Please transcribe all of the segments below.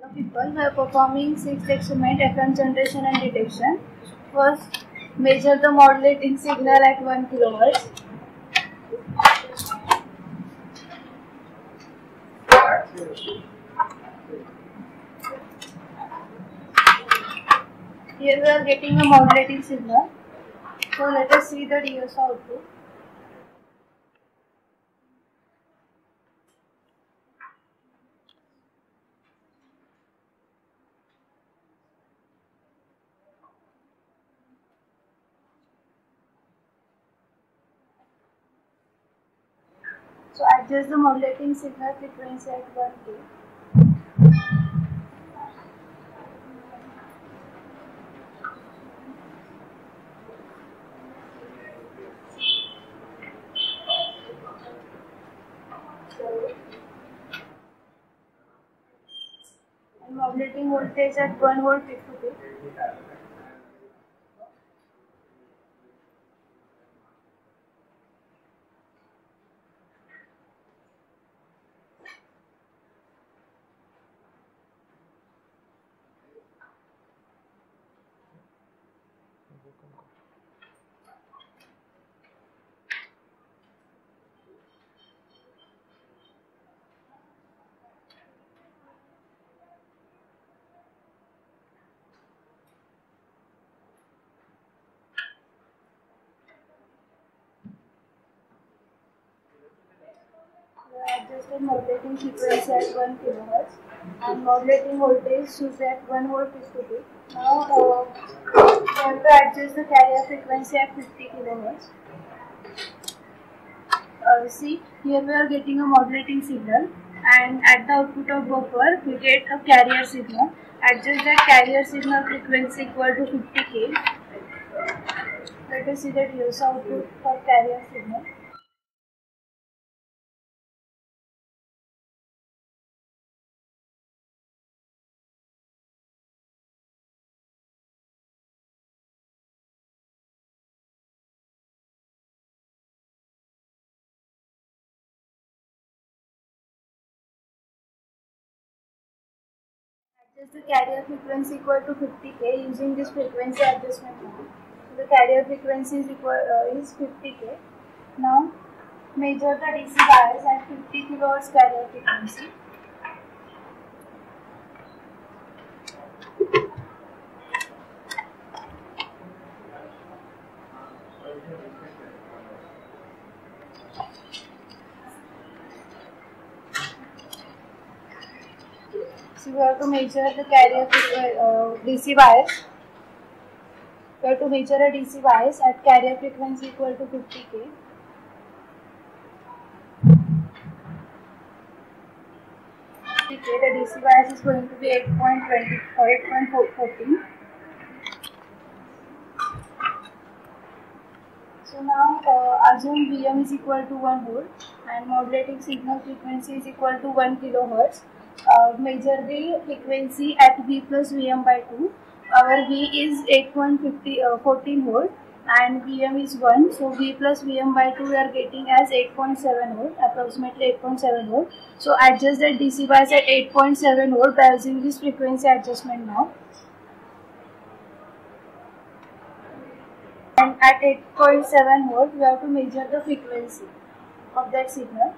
Hello people, we are performing sixth experiment FM generation and detection. First, measure the modulating signal at 1 kilohertz. Here we are getting a modulating signal. So let us see the DSO output. So adjust the modulating signal frequency at 1 k. Modulating voltage at 1 volt peak to peak. Adjusted modulating frequency at 1 kilohertz and modulating voltage should be at 1 volt peak to peak. Now uh, we have to adjust the carrier frequency at 50 kilohertz. Uh, see here we are getting a modulating signal and at the output of buffer we get a carrier signal. Adjust that carrier signal frequency equal to 50 k. Let us see the DSO output for carrier signal. Adjust the carrier frequency equal to 50k using this frequency adjustment now. So the carrier frequency is equal uh, is 50k. Now measure the DC bias at 50 kilohertz carrier frequency. So we have to measure the carrier uh, DC bias. We have to measure a DC bias at carrier frequency equal to 50k. Okay, the DC bias is going to be 8.20 or 8.14. So now uh, assume Vm is equal to 1 volt and modulating signal frequency is equal to 1 kilohertz. Uh, measure the frequency at V plus Vm by 2. Our V is 8.50 uh, 14 volt and Vm is 1. So V plus Vm by 2 we are getting as 8.7 volt, approximately 8.7 volt. So adjust that DC bias at 8.7 volt by using this frequency adjustment now. And at 8.7 volt we have to measure the frequency of that signal.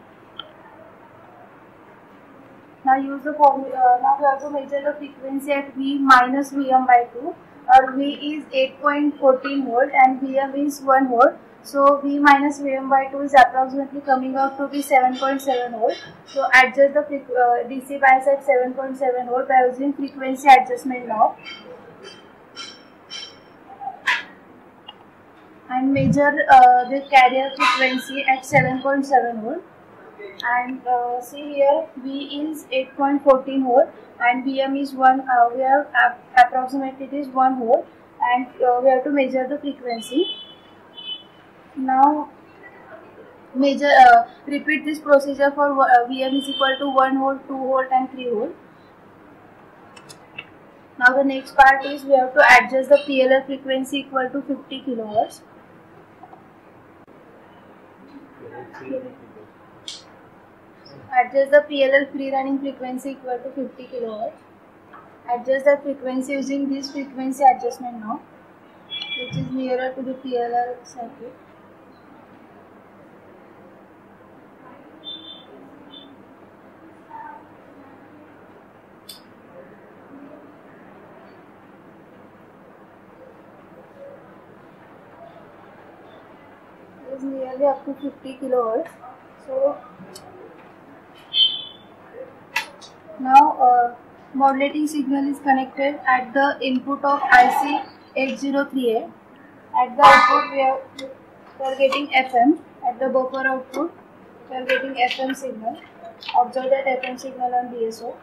Now use the formula. Uh, now we have to measure the frequency at V minus Vm by 2. Our V is 8.14 volt and Vm is 1 volt. So V minus Vm by 2 is approximately coming out to be 7.7 volt. So adjust the uh, DC bias at 7.7 volt by using frequency adjustment knob. And measure uh, the carrier frequency at 7.7 volt and uh, see here V is 8.14 volt and Vm is 1 uh, we have ap- approximately it is 1 volt and uh, we have to measure the frequency. Now measure uh, repeat this procedure for uh, Vm is equal to 1 volt 2 volt and 3 volt now the next part is we have to adjust the PLL frequency equal to 50 kilohertz adjust the PLL free running frequency equal to 50 kilohertz. adjust the frequency using this frequency adjustment knob which is nearer to the PLL circuit. nearly up to 50 kilohertz. So now uh, modulating signal is connected at the input of IC 8038. At the output we are, we are getting FM. At the buffer output we are getting FM signal. Observe that FM signal on DSO.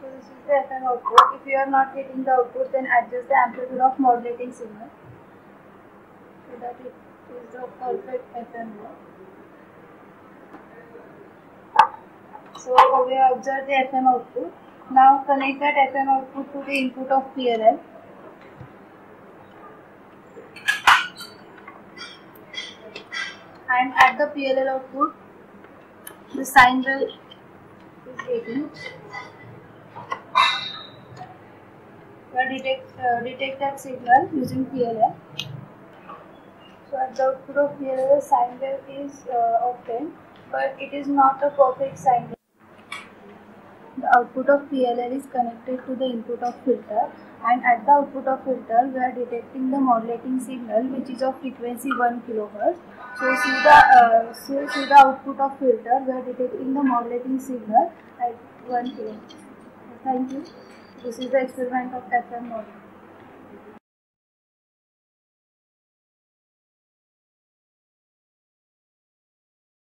So is the FM output. If you are not getting the output, then adjust the amplitude of modulating signal so that it is the perfect FM. So we have observed the FM output. Now connect that FM output to the input of PLL. And at the PLL output, the sine wave is getting we detect, uh, detect that signal using PLL. So at the output of PLL, sine wave is uh, obtained, but it is not a perfect sine wave. The output of PLL is connected to the input of filter and at the output of filter we are detecting the modulating signal which is of frequency 1 kHz. So see the, uh, see the output of filter we are detecting the modulating signal at 1 kHz. Thank you. This is the experiment of FM model.